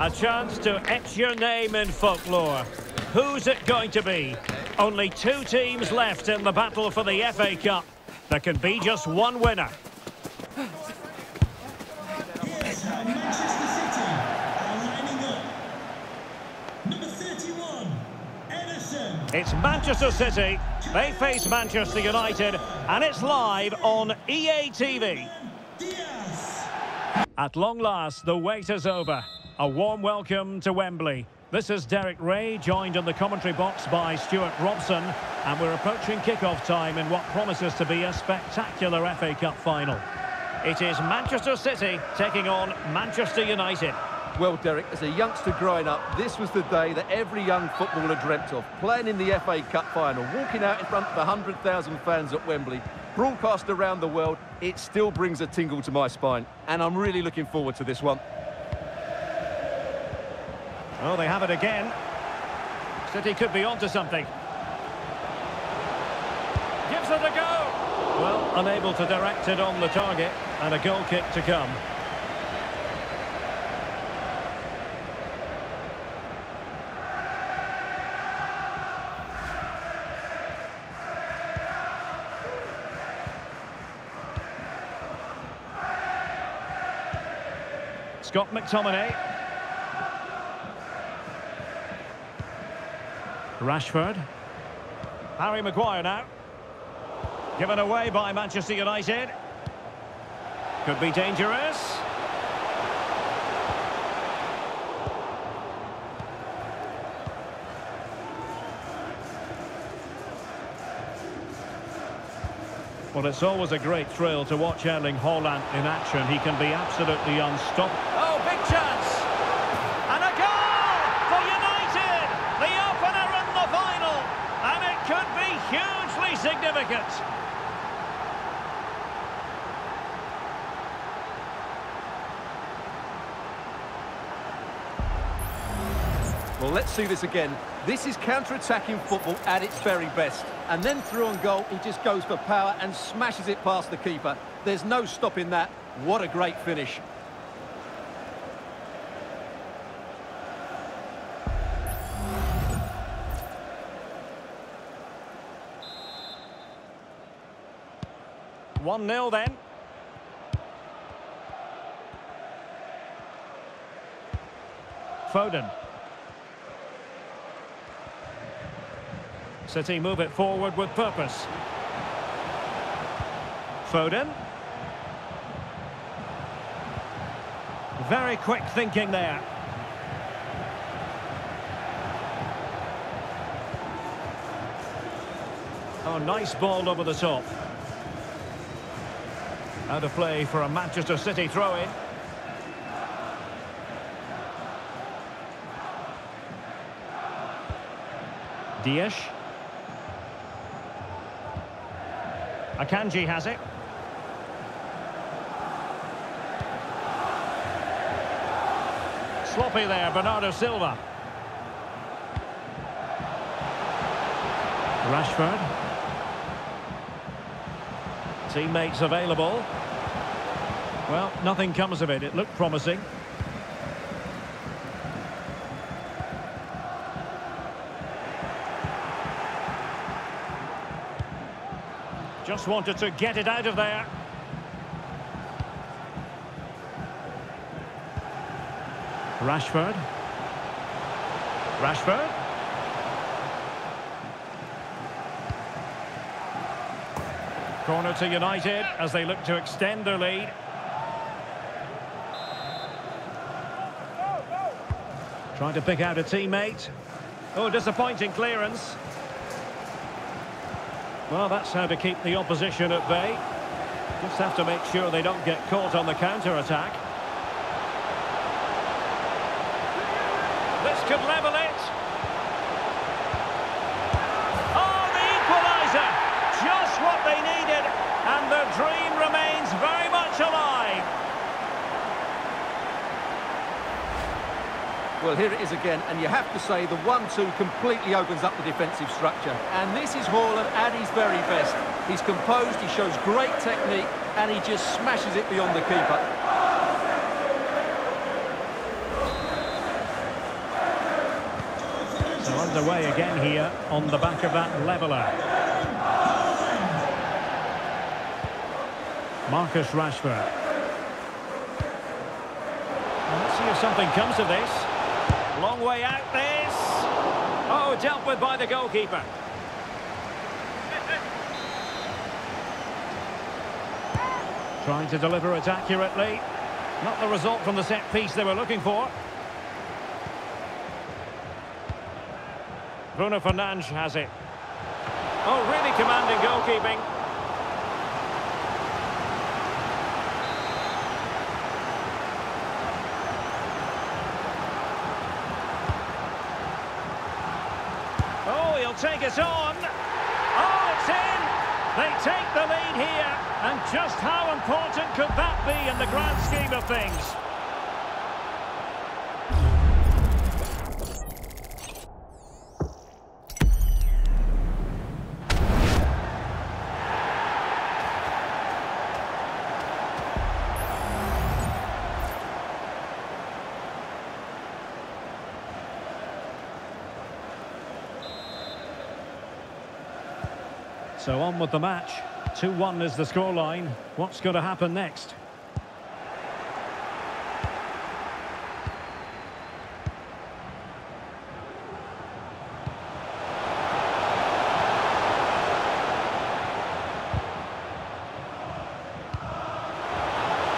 A chance to etch your name in folklore. Who's it going to be? Only two teams left in the battle for the FA Cup. There can be just one winner. Here's how Manchester City are lining up. Number 31, Ederson. It's Manchester City. They face Manchester United, and it's live on EA TV. At long last, the wait is over. A warm welcome to Wembley. This is Derek Ray, joined in the commentary box by Stuart Robson, and we're approaching kick-off time in what promises to be a spectacular FA Cup final. It is Manchester City taking on Manchester United. Well, Derek, as a youngster growing up, this was the day that every young footballer dreamt of. Playing in the FA Cup final, walking out in front of 100,000 fans at Wembley, broadcast around the world, it still brings a tingle to my spine. And I'm really looking forward to this one. Oh, they have it again. City could be onto something. Gives it a go. Well, unable to direct it on the target, and a goal kick to come. Scott McTominay. Rashford. Harry Maguire now. Given away by Manchester United. Could be dangerous. Well, it's always a great thrill to watch Erling Haaland in action. He can be absolutely unstoppable. Oh, big chance! And a goal for United! The opener in the final! And it could be hugely significant. Well, let's see this again. This is counter-attacking football at its very best. And then through on goal, he just goes for power and smashes it past the keeper. There's no stopping that. What a great finish. One 0 then. Foden. City move it forward with purpose. Foden. Very quick thinking there. Oh, nice ball over the top. Out of play for a Manchester City throw-in. Dias. Akanji has it. Sloppy there, Bernardo Silva. Rashford. Teammates available. Well, nothing comes of it. It looked promising. Just wanted to get it out of there. Rashford. Rashford. Corner to United as they look to extend their lead. Trying to pick out a teammate. Oh, disappointing clearance. Well, that's how to keep the opposition at bay. Just have to make sure they don't get caught on the counter-attack. This could level it. Oh, the equaliser! Just what they needed, and their dream remains very much alive. Well, here it is again, and you have to say the 1-2 completely opens up the defensive structure. And this is Haaland at his very best. He's composed, he shows great technique, and he just smashes it beyond the keeper. So underway again here on the back of that leveller. Marcus Rashford. Let's see if something comes of this. Long way out this. Oh, dealt with by the goalkeeper. Trying to deliver it accurately. Not the result from the set piece they were looking for. Bruno Fernandes has it. Oh, really commanding goalkeeping. Oh, us on. Oh, it's in. They take the lead here. And just how important could that be in the grand scheme of things? So on with the match. 2-1 is the scoreline. What's going to happen next?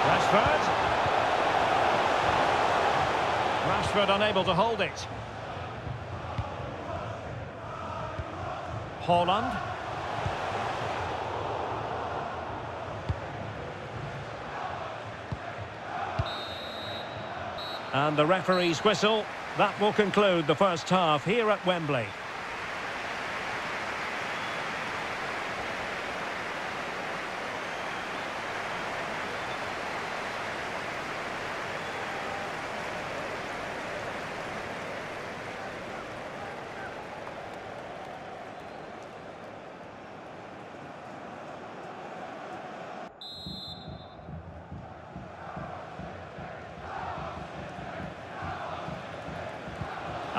Rashford. Rashford unable to hold it. Haaland. And the referee's whistle. That will conclude the first half here at Wembley.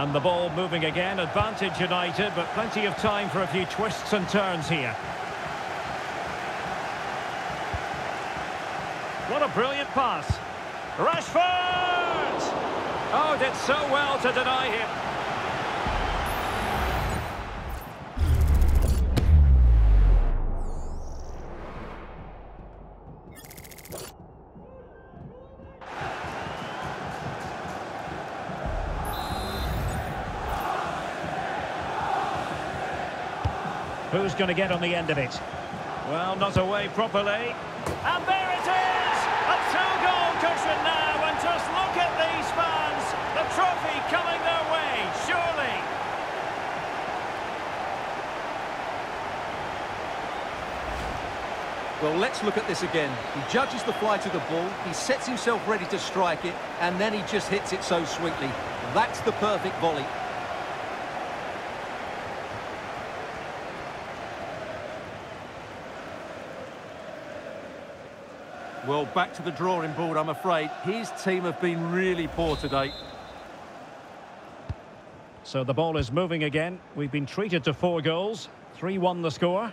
And the ball moving again, advantage United, but plenty of time for a few twists and turns here. What a brilliant pass. Rashford! Oh, did so well to deny him. Who's going to get on the end of it? Well, not away properly. And there it is! A two-goal cushion now, and just look at these fans. The trophy coming their way, surely. Well, let's look at this again. He judges the flight of the ball, he sets himself ready to strike it, and then he just hits it so sweetly. That's the perfect volley. Well, back to the drawing board, I'm afraid. His team have been really poor today. So the ball is moving again. We've been treated to four goals. 3-1 the score.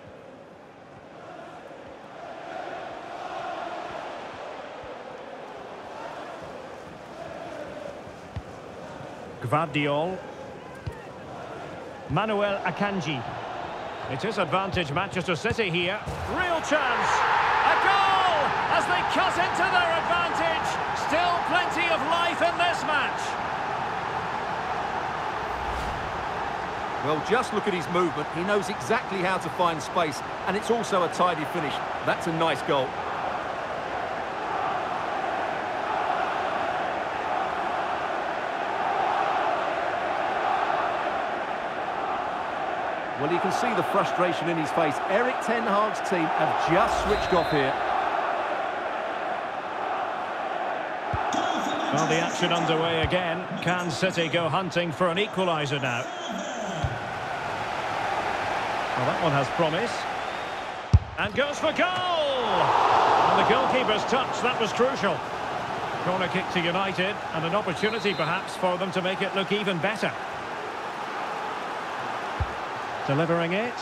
Gvardiol. Manuel Akanji. It is advantage Manchester City here. Real chance. They cut into their advantage. Still plenty of life in this match. Well, just look at his movement. He knows exactly how to find space, and it's also a tidy finish. That's a nice goal. Well, you can see the frustration in his face. Erik Ten Hag's team have just switched off here. Well, the action underway again. Can City go hunting for an equaliser now? Well, that one has promise. And goes for goal! And the goalkeeper's touch, that was crucial. Corner kick to United, and an opportunity perhaps for them to make it look even better. Delivering it.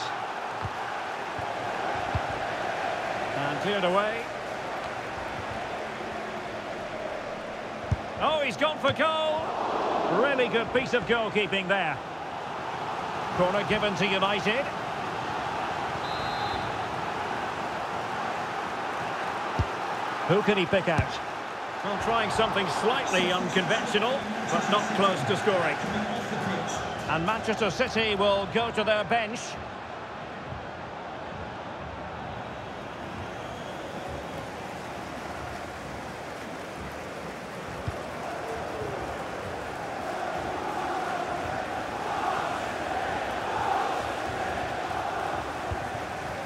And cleared away. Oh, he's gone for goal. Really good piece of goalkeeping there. Corner given to United. Who can he pick out? Well, trying something slightly unconventional, but not close to scoring. And Manchester City will go to their bench.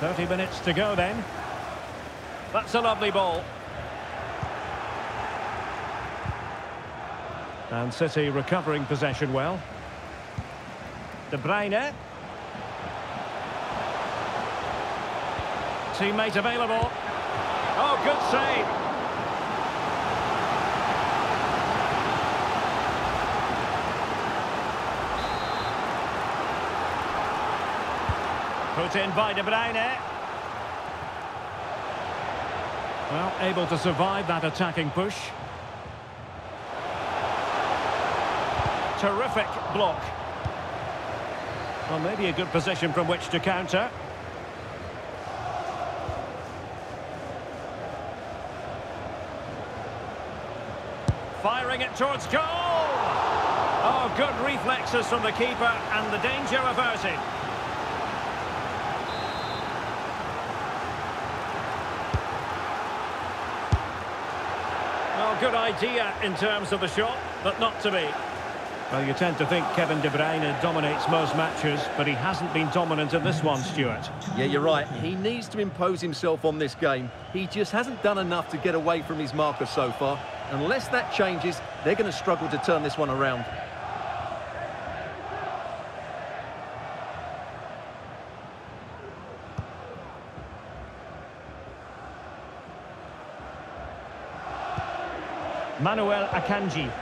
Thirty minutes to go then. That's a lovely ball. And City recovering possession well. De Bruyne. Teammate available. Oh, good save. Put in by De Bruyne. Well, able to survive that attacking push. Terrific block. Well, maybe a good position from which to counter. Firing it towards goal! Oh, good reflexes from the keeper and the danger averted. Good idea in terms of the shot, but not to be. Well, you tend to think Kevin De Bruyne dominates most matches, but he hasn't been dominant in this one, Stuart. Yeah, you're right. He needs to impose himself on this game. He just hasn't done enough to get away from his marker so far. Unless that changes, they're going to struggle to turn this one around. Manuel Akanji.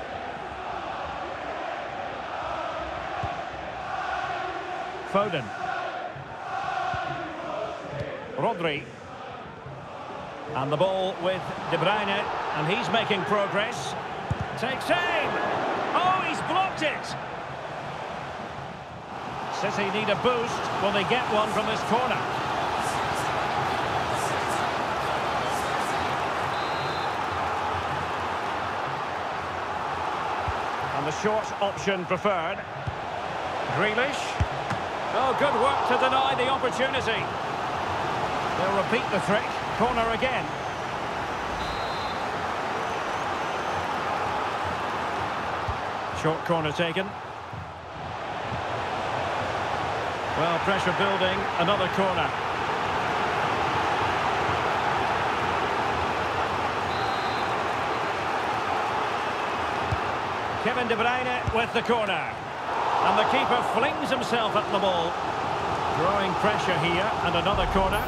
Foden. Rodri. And the ball with De Bruyne, and he's making progress. Takes aim! Oh, he's blocked it! City need a boost. Will they get one from this corner? Short option preferred. Grealish. Oh, good work to deny the opportunity. They'll repeat the trick. Corner again. Short corner taken. Well, pressure building. Another corner. Kevin De Bruyne with the corner. And the keeper flings himself at the ball. Growing pressure here, and another corner.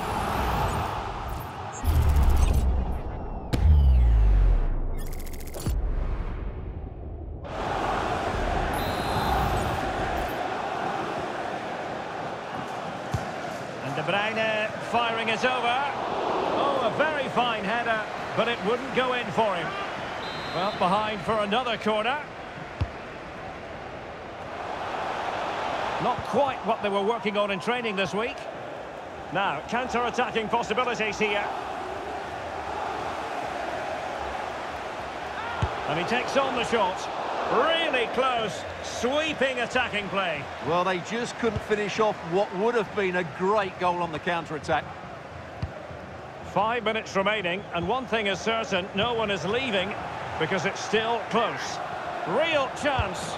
And De Bruyne firing it over. Oh, a very fine header, but it wouldn't go in for him. Well, behind for another corner. Not quite what they were working on in training this week. Now, counter-attacking possibilities here. And he takes on the shot. Really close, sweeping attacking play. Well, they just couldn't finish off what would have been a great goal on the counter-attack. Five minutes remaining, and one thing is certain, no one is leaving because it's still close. Real chance.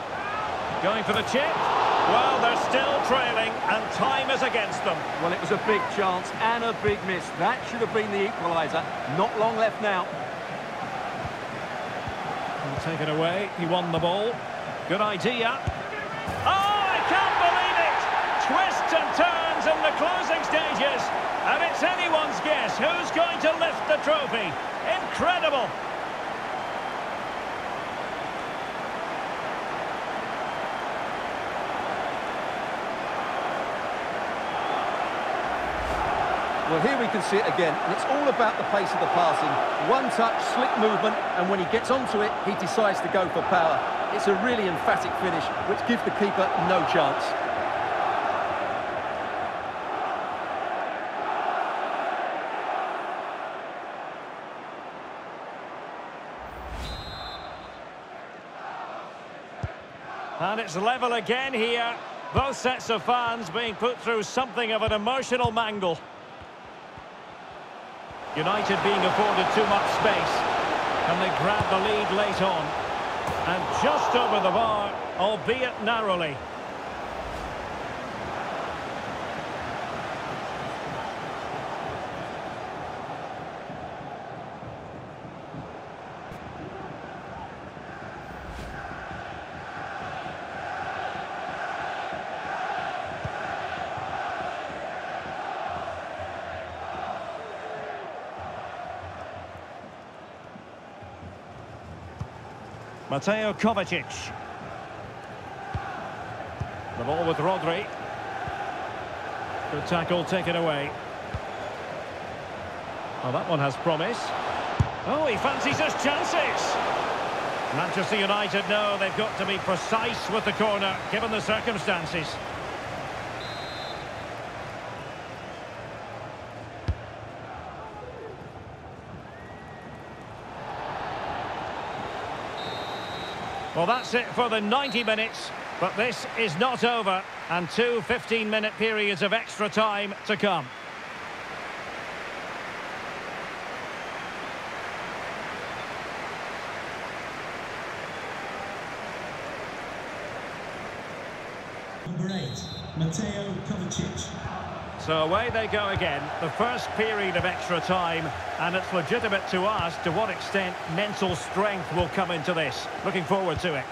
Going for the chip. Well, they're still trailing, and time is against them. Well, it was a big chance and a big miss. That should have been the equaliser. Not long left now. And take it away. He won the ball. Good idea. Oh, I can't believe it! Twists and turns in the closing stages. And it's anyone's guess who's going to lift the trophy. Incredible! Well, here we can see it again, and it's all about the pace of the passing. One touch, slick movement, and when he gets onto it, he decides to go for power. It's a really emphatic finish, which gives the keeper no chance. And it's level again here. Both sets of fans being put through something of an emotional mangle. United being afforded too much space. And they grab the lead late on. And just over the bar, albeit narrowly. Mateo Kovacic. The ball with Rodri. Good tackle taken away. Well, that one has promise. Oh, he fancies his chances. Manchester United know they've got to be precise with the corner, given the circumstances. Well, that's it for the 90 minutes, but this is not over, and two 15-minute periods of extra time to come. Number eight, Mateo Kovacic. So away they go again, the first period of extra time, and it's legitimate to ask to what extent mental strength will come into this. Looking forward to it.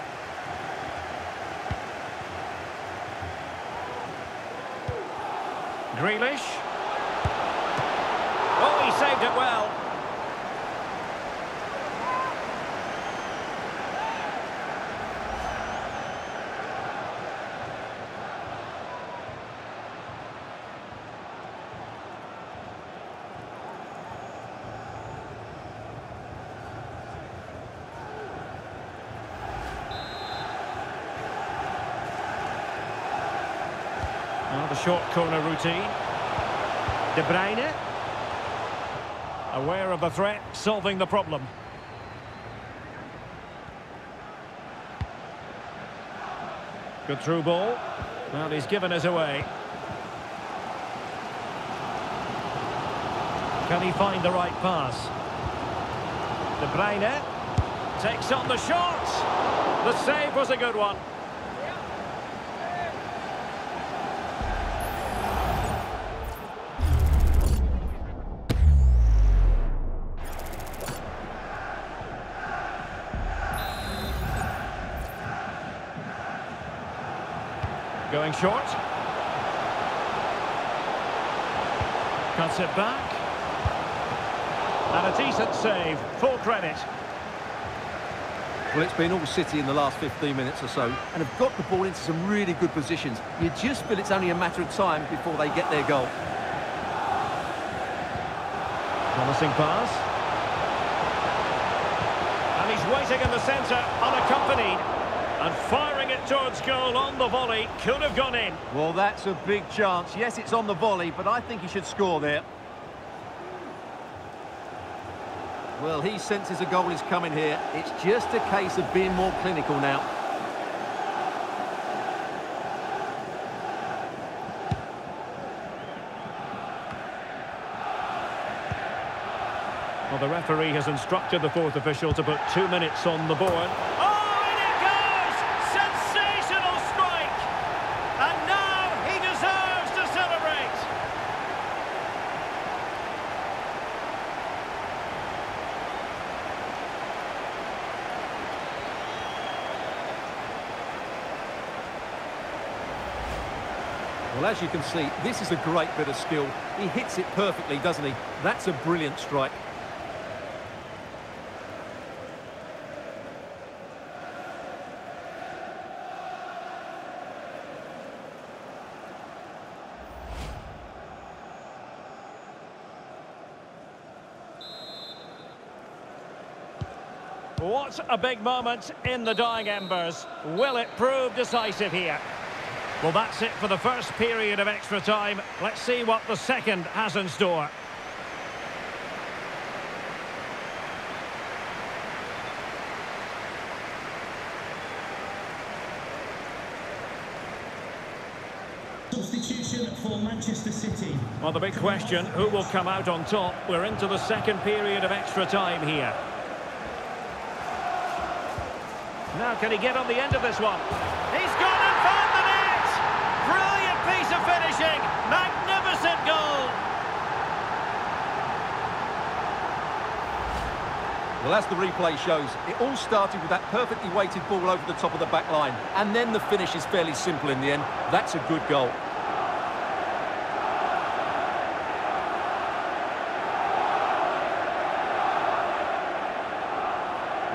Grealish. Oh, he saved it well. Short corner routine. De Bruyne. Aware of the threat, solving the problem. Good through ball. Well, he's given us away. Can he find the right pass? De Bruyne takes on the shot. The save was a good one. Going short. Cuts it back. And a decent save. Full credit. Well, it's been all City in the last 15 minutes or so, and have got the ball into some really good positions. You just feel it's only a matter of time before they get their goal. Promising pass. And he's waiting in the centre, unaccompanied. It towards goal on the volley. Could have gone in. Well, that's a big chance. Yes, it's on the volley, but I think he should score there. Well, he senses a goal is coming here. It's just a case of being more clinical now. Well, the referee has instructed the fourth official to put two minutes on the board. as you can see, this is a great bit of skill. He hits it perfectly, doesn't he? That's a brilliant strike. What a big moment in the dying embers. Will it prove decisive here? Well, that's it for the first period of extra time. Let's see what the second has in store. Substitution for Manchester City. Well, the big question, who will come out on top? We're into the second period of extra time here. Now, can he get on the end of this one? He's gone and found the net! Brilliant piece of finishing! Magnificent goal! Well, as the replay shows, it all started with that perfectly weighted ball over the top of the back line. And then the finish is fairly simple in the end. That's a good goal.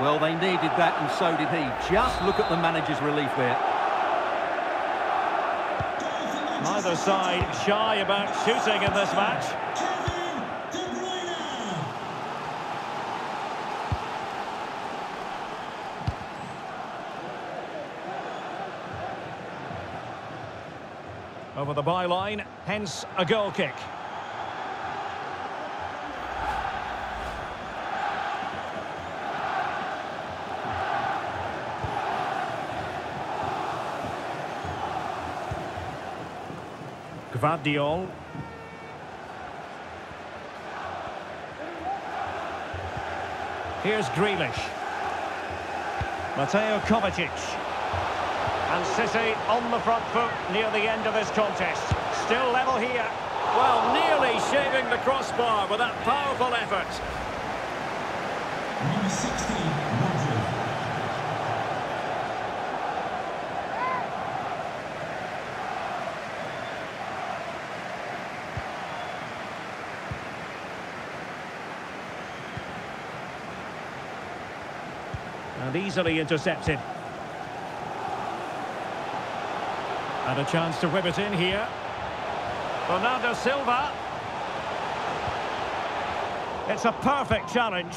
Well, they needed that, and so did he. Just look at the manager's relief there. Neither side shy about shooting in this match. Over the byline, hence a goal kick. Gvardiol. Here's Grealish. Mateo Kovacic. And City on the front foot near the end of this contest. Still level here. Well, nearly shaving the crossbar with that powerful effort. Easily intercepted. And a chance to whip it in here. Bernardo Silva. It's a perfect challenge.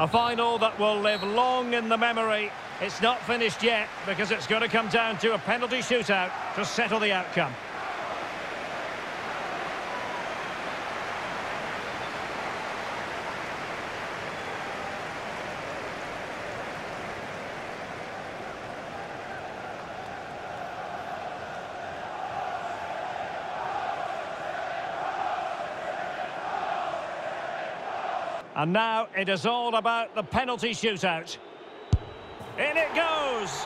A final that will live long in the memory. It's not finished yet because it's going to come down to a penalty shootout to settle the outcome. And now it is all about the penalty shootout. In it goes!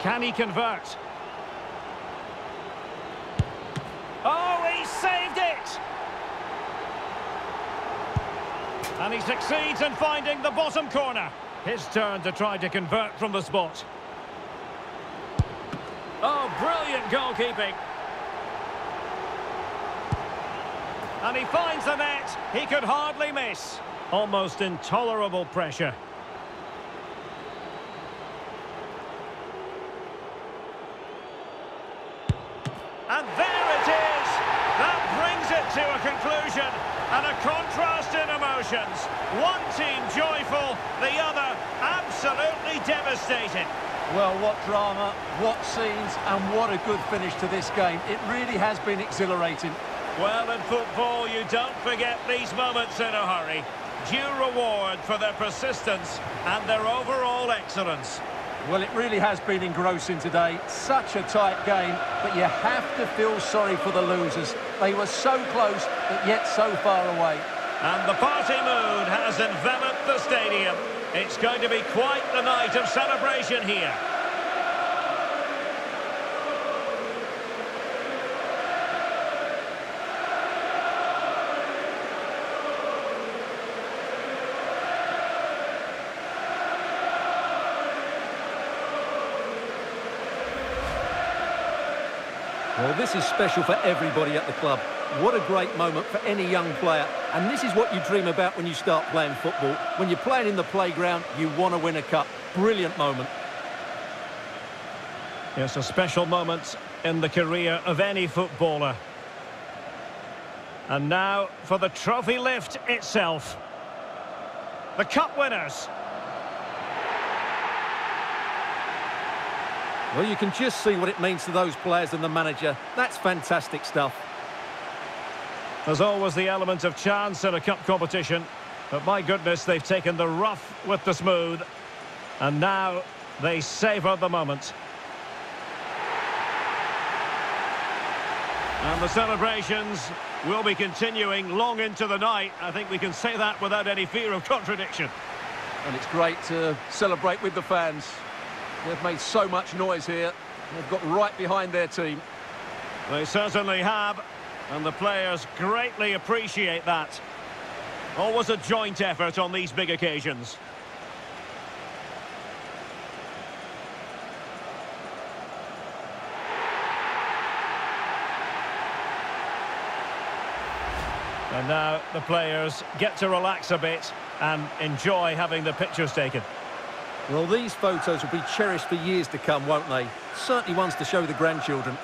Can he convert? Oh, he saved it! And he succeeds in finding the bottom corner. His turn to try to convert from the spot. Oh, brilliant goalkeeping. And he finds the net. He could hardly miss. Almost intolerable pressure. And there it is. That brings it to a conclusion. And a contrast in emotions. One team joyful, the other absolutely devastated. Well, what drama, what scenes, and what a good finish to this game. It really has been exhilarating. Well, in football, you don't forget these moments in a hurry. Due reward for their persistence and their overall excellence. Well, it really has been engrossing today. Such a tight game, but you have to feel sorry for the losers. They were so close, but yet so far away. And the party mood has enveloped the stadium. It's going to be quite the night of celebration here. Well, this is special for everybody at the club. What a great moment for any young player. And this is what you dream about when you start playing football. When you're playing in the playground, you want to win a cup. Brilliant moment. It's a special moment in the career of any footballer. And now for the trophy lift itself. The cup winners. Well, you can just see what it means to those players and the manager. That's fantastic stuff. There's always the element of chance in a cup competition. But my goodness, they've taken the rough with the smooth. And now they savour the moment. And the celebrations will be continuing long into the night. I think we can say that without any fear of contradiction. And it's great to celebrate with the fans. They've made so much noise here. They've got right behind their team. They certainly have, and the players greatly appreciate that. Always a joint effort on these big occasions. And now the players get to relax a bit and enjoy having the pictures taken. Well, these photos will be cherished for years to come, won't they? Certainly ones to show the grandchildren.